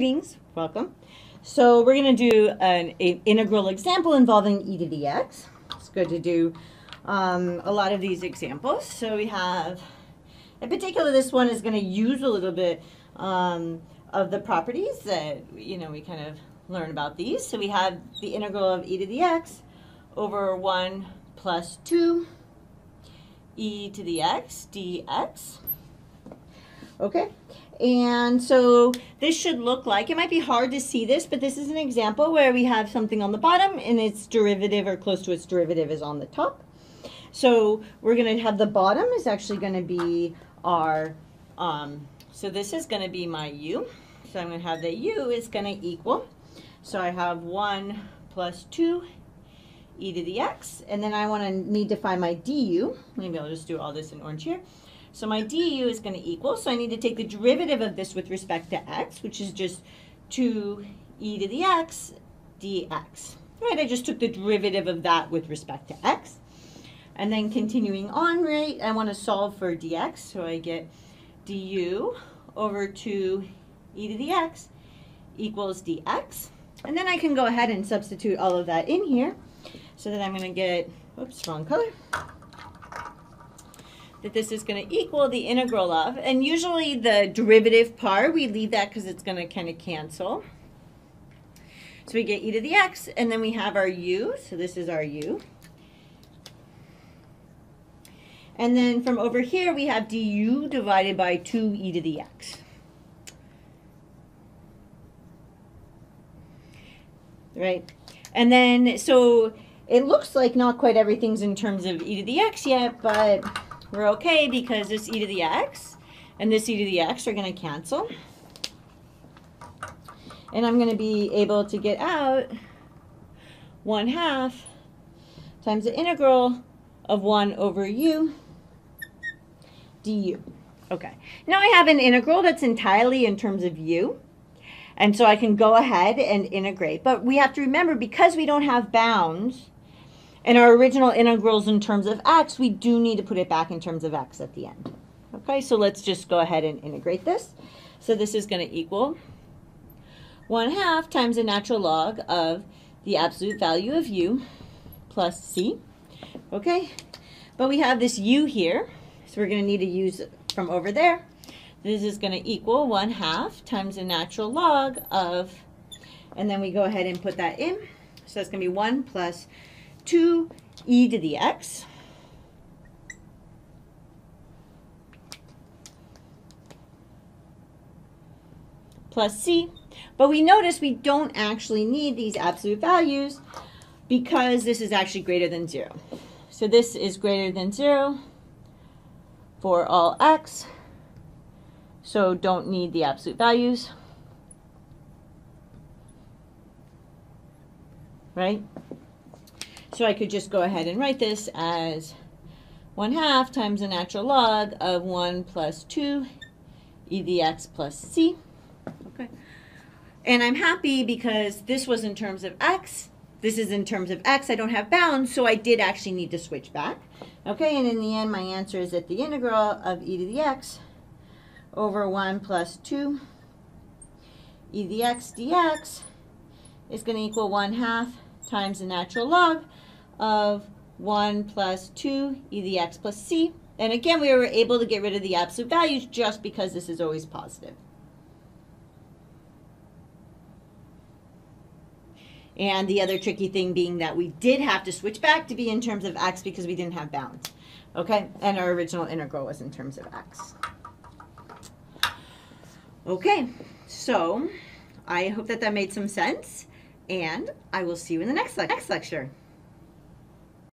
Greetings, welcome. So we're going to do an a, integral example involving e to the x. It's good to do um, a lot of these examples. So we have, in particular, this one is going to use a little bit um, of the properties that, you know, we kind of learn about these. So we have the integral of e to the x over 1 plus 2 e to the x dx. Okay, and so this should look like, it might be hard to see this, but this is an example where we have something on the bottom and its derivative or close to its derivative is on the top. So we're going to have the bottom is actually going to be our, um, so this is going to be my u. So I'm going to have the u is going to equal, so I have 1 plus 2 e to the x, and then I want to need to find my du. Maybe I'll just do all this in orange here. So my du is going to equal, so I need to take the derivative of this with respect to x, which is just 2 e to the x dx. Right, I just took the derivative of that with respect to x. And then continuing on, right, I want to solve for dx, so I get du over 2 e to the x equals dx. And then I can go ahead and substitute all of that in here. So that I'm going to get, oops, wrong color that this is going to equal the integral of, and usually the derivative part, we leave that because it's going to kind of cancel. So we get e to the x, and then we have our u, so this is our u. And then from over here, we have du divided by 2e to the x. Right? And then, so it looks like not quite everything's in terms of e to the x yet, but we're okay because this e to the x and this e to the x are going to cancel. And I'm going to be able to get out 1 half times the integral of 1 over u du. Okay, now I have an integral that's entirely in terms of u. And so I can go ahead and integrate. But we have to remember, because we don't have bounds, in our original integrals in terms of x, we do need to put it back in terms of x at the end. Okay, so let's just go ahead and integrate this. So this is going to equal 1 half times the natural log of the absolute value of u plus c. Okay, but we have this u here, so we're going to need to use it from over there. This is going to equal 1 half times the natural log of, and then we go ahead and put that in. So that's going to be 1 plus plus 2e to the x. plus c. But we notice we don't actually need these absolute values because this is actually greater than 0. So this is greater than 0 for all x. So don't need the absolute values. Right? So I could just go ahead and write this as 1 half times the natural log of 1 plus 2 e to the x plus c. Okay. And I'm happy because this was in terms of x. This is in terms of x. I don't have bounds, so I did actually need to switch back. Okay, and in the end, my answer is that the integral of e to the x over 1 plus 2 e to the x dx is going to equal 1 half times the natural log of 1 plus 2 e to the x plus c. And again, we were able to get rid of the absolute values just because this is always positive. And the other tricky thing being that we did have to switch back to be in terms of x because we didn't have bounds. Okay, and our original integral was in terms of x. Okay, so I hope that that made some sense, and I will see you in the next, le next lecture.